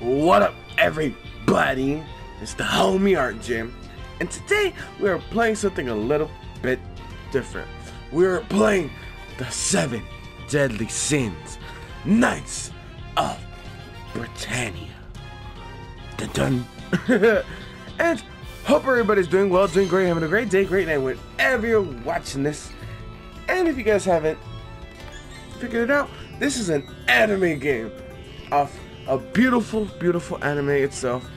What up, everybody? It's the homie RJay, and today we are playing something a little bit different. We're playing the Seven Deadly Sins, Knights of Britannia. Dun dun. and hope everybody's doing well, doing great, having a great day, great night, whenever you're watching this. And if you guys haven't figured it out, this is an anime game of a beautiful, beautiful anime itself,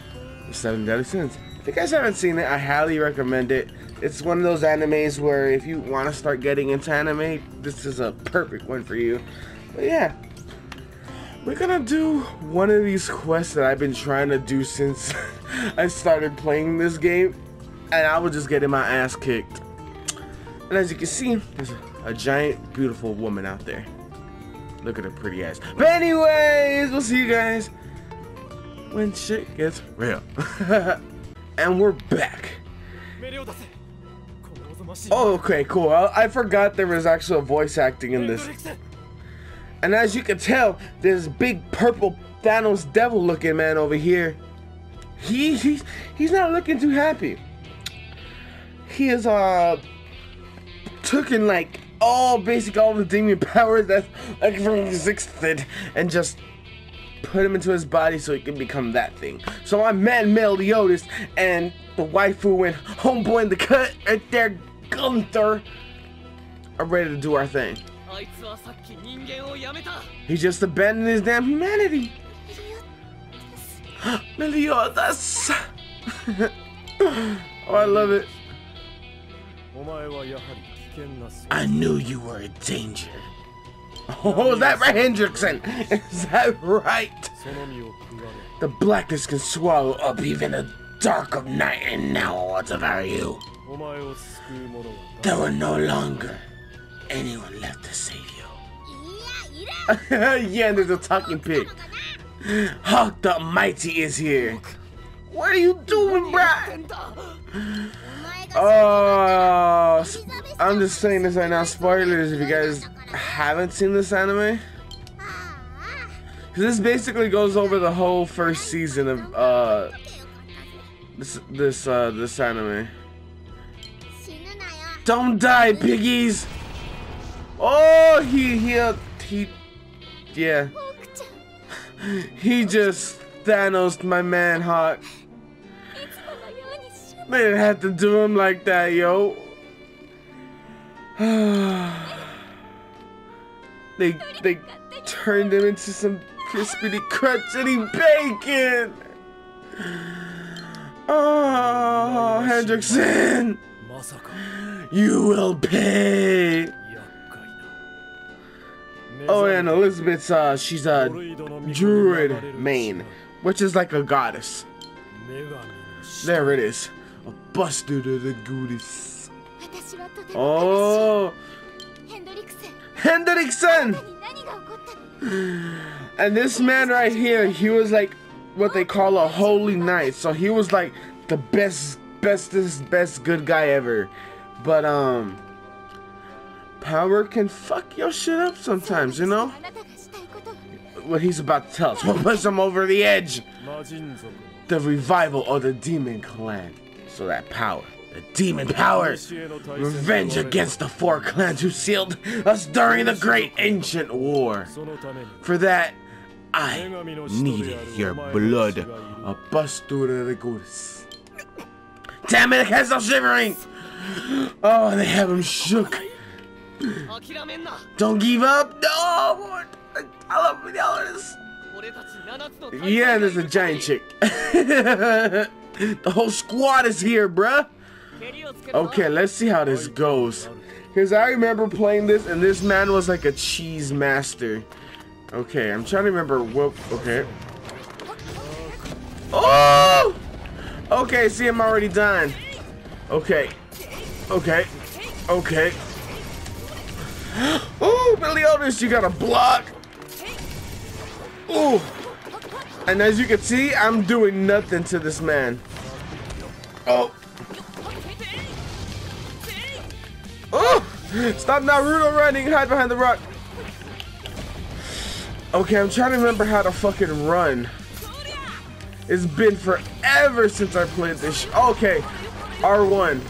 The Seven Deadly Sins. If you guys haven't seen it, I highly recommend it. It's one of those animes where if you want to start getting into anime, this is a perfect one for you. But yeah, we're gonna do one of these quests that I've been trying to do since I started playing this game, and I was just getting my ass kicked. And as you can see, there's a, a giant, beautiful woman out there. Look at her pretty ass. But anyways, we'll see you guys when shit gets real. and we're back. Oh, okay, cool. I, I forgot there was actual voice acting in this. And as you can tell, this big purple Thanos devil looking man over here. He he's he's not looking too happy. He is uh taking like all basic all the demon powers that existed and just put him into his body so he can become that thing. So my man Meliodas and the waifu and homeboy in the cut right there, Gunther, are ready to do our thing. He just abandoned his damn humanity. Meliodas! oh, I love it. I knew you were a danger. Oh, is that right, Hendrickson? Is that right? The blackness can swallow up even the dark of night, and now to devour you. There were no longer anyone left to save you. yeah, there's a talking pig. Hawk the Mighty is here. What are you doing, bruh? Oh, I'm just saying this right now. Spoilers if you guys haven't seen this anime. This basically goes over the whole first season of uh this this uh this anime. Don't die, piggies! Oh, he he uh, he yeah. He just Thanos my man Hawk. They have to do him like that, yo. they they turned him into some crispity crunchy bacon. Oh, Hendrickson, you will pay. Oh, and Elizabeth's uh, she's a druid main, which is like a goddess. There it is. A buster to the goodies. Oh, Hendrickson! And this man right here, he was like what they call a holy knight. So he was like the best, bestest, best good guy ever. But, um, power can fuck your shit up sometimes, you know? What he's about to tell us will push him over the edge. The revival of the demon clan. So that power, the demon power, revenge against the four clans who sealed us during the great ancient war. For that, I needed your blood. A bastura de goose. Damn it, I can't stop shivering! Oh, they have him shook. Don't give up! No! I love Meliodas! Yeah, there's a giant chick. the whole squad is here, bruh. Okay, let's see how this goes. Because I remember playing this, and this man was like a cheese master. Okay, I'm trying to remember what. Okay. Oh! Okay, see, I'm already done. Okay. Okay. Okay. Oh, Meliodas, you got a block. Ooh. And as you can see, I'm doing nothing to this man. Oh. Oh! Stop Naruto running. Hide behind the rock. Okay, I'm trying to remember how to fucking run. It's been forever since I played this. okay, R1.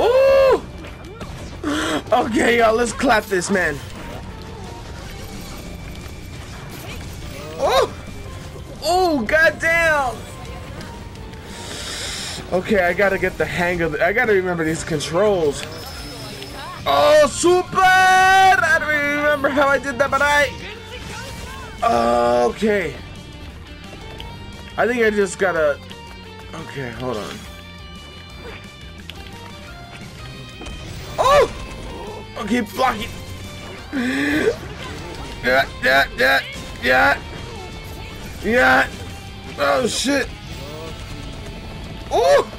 Ooh! Okay, y'all, let's clap this man. Oh, goddamn! Okay, I gotta get the hang of it. I gotta remember these controls. Oh, super! I don't even remember how I did that, but I... Okay. I think I just gotta... Okay, hold on. Oh! Okay, block it. Yeah, yeah, yeah, yeah. Yeah. Oh, shit. Oh!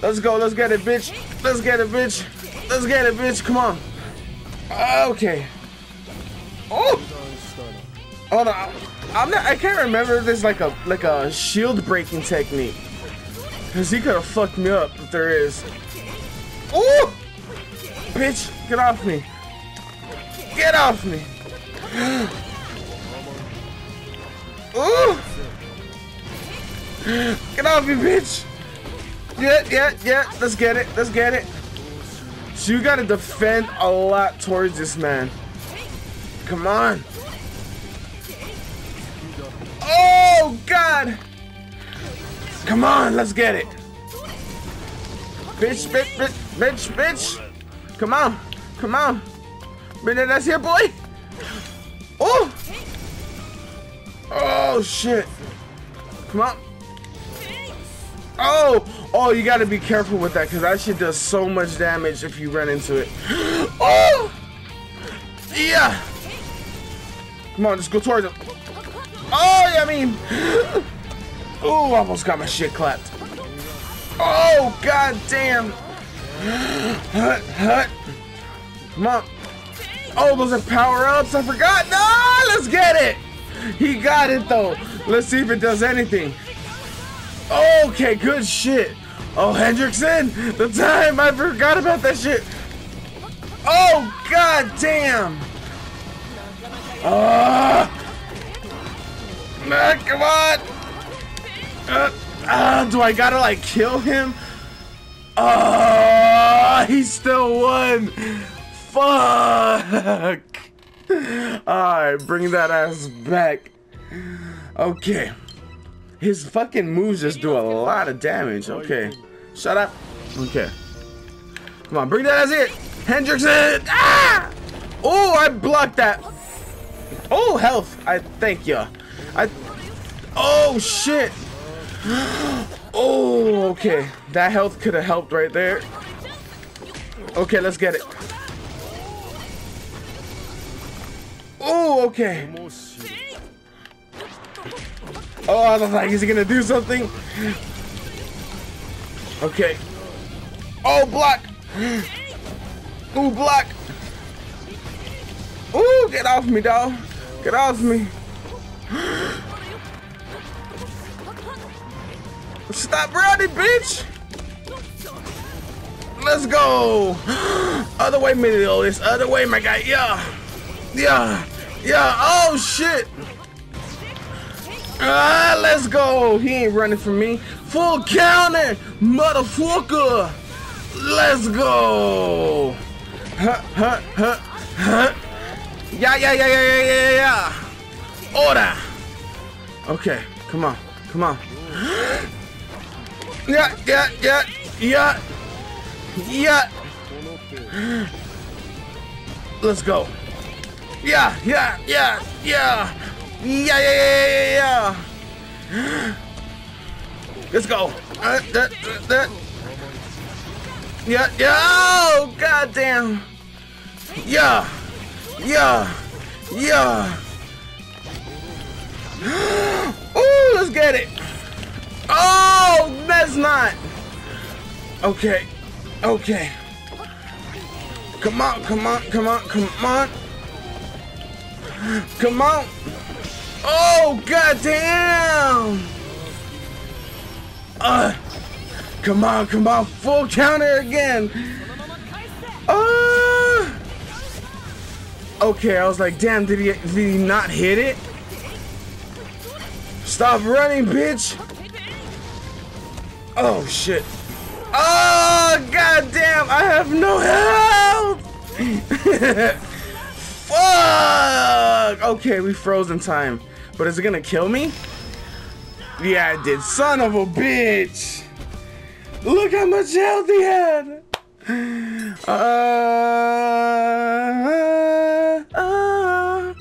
Let's go, let's get it, bitch. Let's get it, bitch. Let's get it, bitch. Come on. Ah, okay. Oh! Hold on. I'm not. I can't remember if there's like a like a shield breaking technique. Cause he could have fucked me up if there is. Oh! Bitch, get off me. Get off me. Ooh! Get off me, bitch! Yeah, yeah, yeah. Let's get it. Let's get it. So you gotta defend a lot towards this man. Come on. Oh, God. Come on, let's get it. Bitch, bitch, bitch, bitch, bitch. Come on. Come on. Minute, that's here, boy. Oh. Oh, shit. Come on. Oh, oh, you gotta be careful with that because that shit does so much damage if you run into it. Oh, yeah. Come on, just go towards him. Oh, yeah, I mean, oh, almost got my shit clapped. Oh, god damn. Hut, hut. Come on. Oh, those are power ups. I forgot. No, let's get it. He got it though. Let's see if it does anything. Okay, good shit. Oh, Hendrickson, the time I forgot about that shit. Oh, god damn. Ah. Uh, come on. Uh, uh, do I gotta like kill him? Ah, uh, he still won. Fuck. Alright, bring that ass back. Okay. His fucking moves just do a lot of damage. Okay. Shut up. Okay. Come on, bring that ass here. Hendrickson! Ah! Oh, I blocked that. Oh, health. I thank you. I. Oh, shit. Oh, okay. That health could have helped right there. Okay, let's get it. Oh, okay. Oh, I was like, is he gonna do something? Okay. Oh, block! Ooh, block! Ooh, get off me, dog! Get off me! Stop running, bitch! Let's go! Other way, Meliodas. Other way, my guy. Yeah! Yeah! Yeah! Oh, shit! Ah, let's go. He ain't running from me. Full counter, motherfucker. Let's go. Huh, huh, huh, huh. Yeah, yeah, yeah, yeah, yeah, yeah, yeah. Order. Okay, come on, come on. Yeah, yeah, yeah, yeah, yeah. Let's go. Yeah, yeah, yeah, yeah. Yeah, yeah, yeah, yeah, yeah. Let's go. Uh, that, that. Yeah, yeah. Oh, goddamn. Yeah, yeah, yeah. Oh, let's get it. Oh, that's not. Okay, okay. Come on, come on, come on, come on. Come on. Oh, goddamn! Uh, come on, come on, full counter again. Uh, okay, I was like, damn, did he, did he not hit it? Stop running, bitch! Oh shit. Oh god damn, I have no health! Fuck! Okay, we froze in time. But is it gonna kill me? Yeah, it did. Son of a bitch! Look how much health he had! Uh, uh, uh,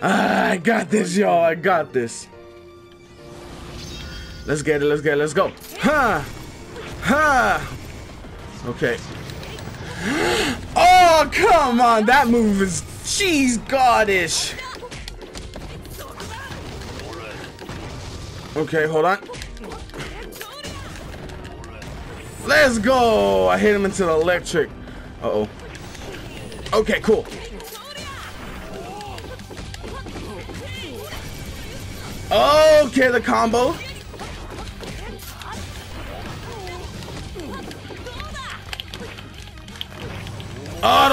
I got this, y'all. I got this. Let's get it. Let's get it. Let's go. Ha! Ha! Okay. Oh, come on. That move is cheese goddish. Okay, hold on. Let's go! I hit him into the electric. Uh-oh. Okay, cool. Okay, the combo.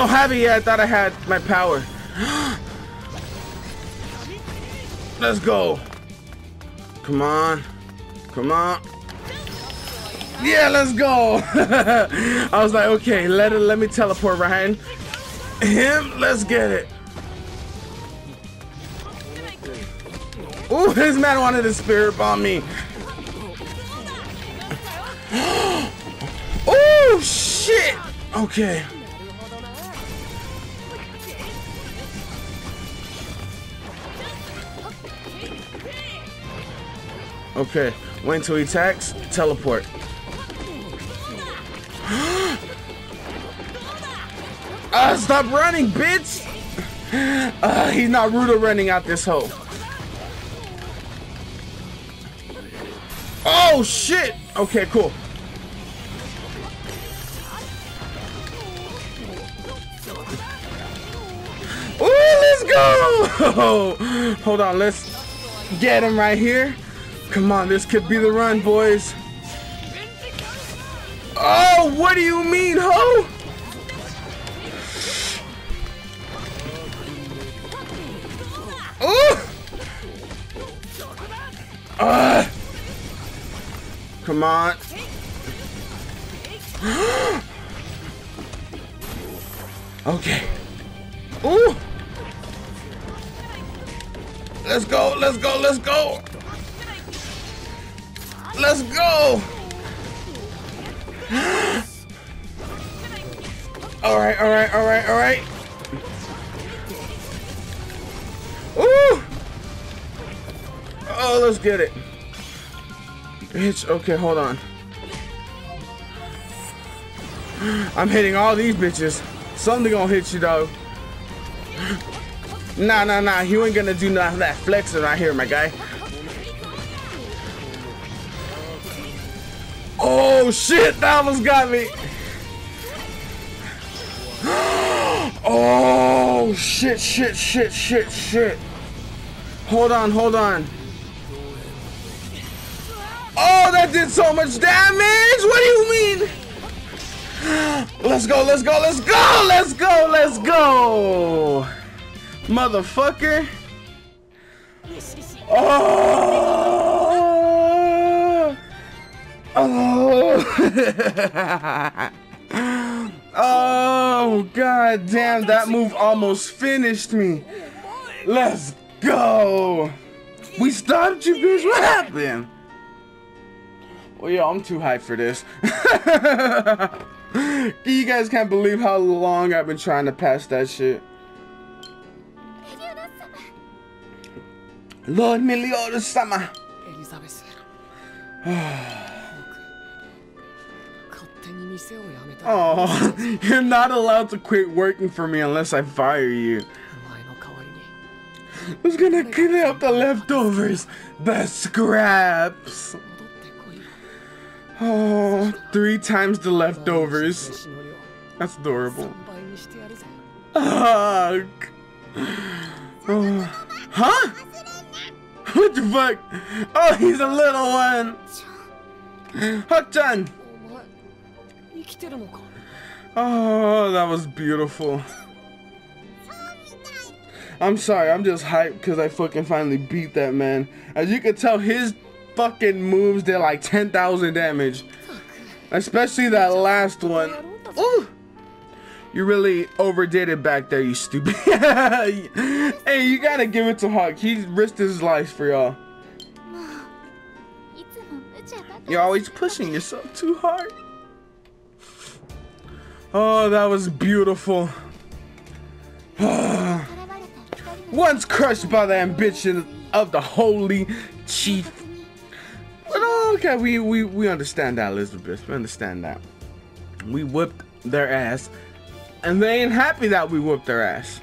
Don't have it yet. I thought I had my power. Let's go. Come on. Come on. Yeah, let's go. I was like, okay, let it let me teleport Ryan. him. Let's get it. Ooh, this man wanted to spirit bomb me. oh shit. Okay. Okay, wait until he attacks, teleport. Ah, stop running, bitch! Uh, he's not Naruto running out this hole. Oh, shit! Okay, cool. Ooh, let's go! Hold on, let's get him right here. Come on, this could be the run, boys. Oh, what do you mean, ho? Oh! Uh, come on. okay. Ooh. Let's go, let's go, let's go. Let's go. all right, all right, all right, all right. Ooh! Oh, let's get it. Bitch, okay, hold on. I'm hitting all these bitches. Something gonna hit you, though. Nah, nah, nah. You ain't gonna do none of that flexing right here, my guy. Oh, shit. That almost got me. Oh, shit, shit, shit, shit, shit. Hold on, hold on. Oh, that did so much damage! What do you mean? Let's go, let's go, let's go, let's go, let's go! Motherfucker. Oh! Oh! Oh, god damn, that move almost finished me. Let's go. We stopped you, bitch. What happened? Well, yeah, I'm too hyped for this. you guys can't believe how long I've been trying to pass that shit. Lord Meliodas-sama. Oh, you're not allowed to quit working for me unless I fire you. Who's gonna clean up the leftovers? The scraps! Oh, three times the leftovers. That's adorable. Ugh. Oh. Huh? What the fuck? Oh, he's a little one! Hawk-chan! Oh, that was beautiful. I'm sorry, I'm just hyped because I fucking finally beat that man. As you can tell, his fucking moves did like 10,000 damage. Especially that last one. Ooh! You really overdid it back there, you stupid. hey, you gotta give it to Hawk. He risked his life for y'all. You're always pushing yourself too hard. Oh, that was beautiful. Once crushed by the ambition of the holy chief. But oh, okay, we, we, we understand that, Elizabeth. We understand that. We whipped their ass. And they ain't happy that we whooped their ass.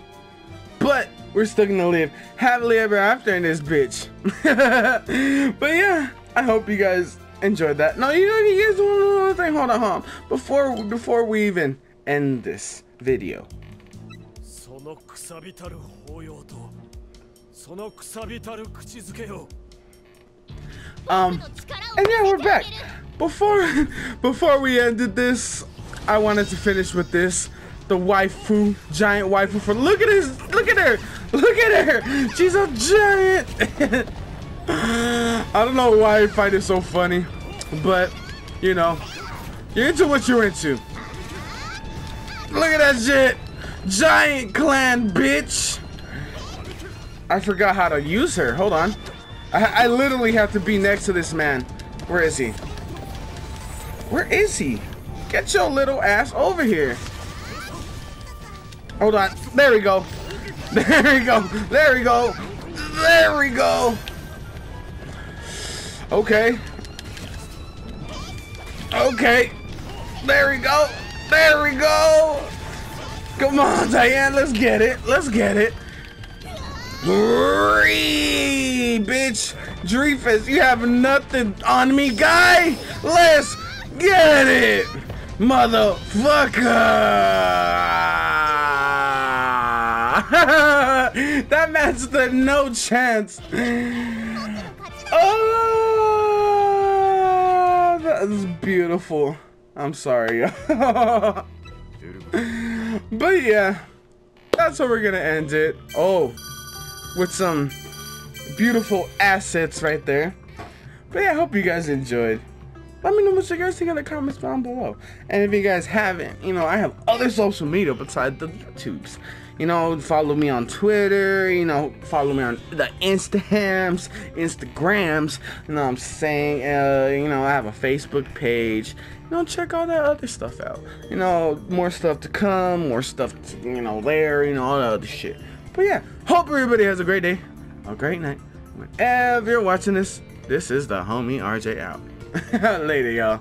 But we're still gonna live happily ever after in this bitch. but yeah, I hope you guys enjoyed that. No, you know, you guys want another thing. Hold on, hold on. Before before we even end this video. そのくさびたる抱擁とそのくさびたる口づけよ Um, and yeah, we're back. Before before we ended this, I wanted to finish with this. The waifu, giant waifu for look at this, look at her, look at her. She's a giant. Uh, I don't know why I find it so funny, but you know, you're into what you're into. Look at that shit. Giant clan, bitch. I forgot how to use her. Hold on. I, I literally have to be next to this man. Where is he? Where is he? Get your little ass over here. Hold on. There we go. There we go. There we go. There we go. Okay. Okay. There we go. There we go. Come on, Diane. Let's get it. Let's get it. Bree, bitch. Dreyfus, you have nothing on me, guy. Let's get it. Motherfucker. that man stood no chance. Oh, that is beautiful. I'm sorry. but yeah, that's how we're gonna end it. Oh, with some beautiful assets right there. But yeah, I hope you guys enjoyed. Let me know what you guys think in the comments down below. And if you guys haven't, you know, I have other social media besides the YouTubes. You know, follow me on Twitter, you know, follow me on the Instagrams, Instagrams, you know I'm saying? Uh, you know, I have a Facebook page. You know, check all that other stuff out. You know, more stuff to come, more stuff, to, you know, there, you know, all that other shit. But yeah, hope everybody has a great day, a great night. Whenever you're watching this, this is the homie RJay out. Later, y'all.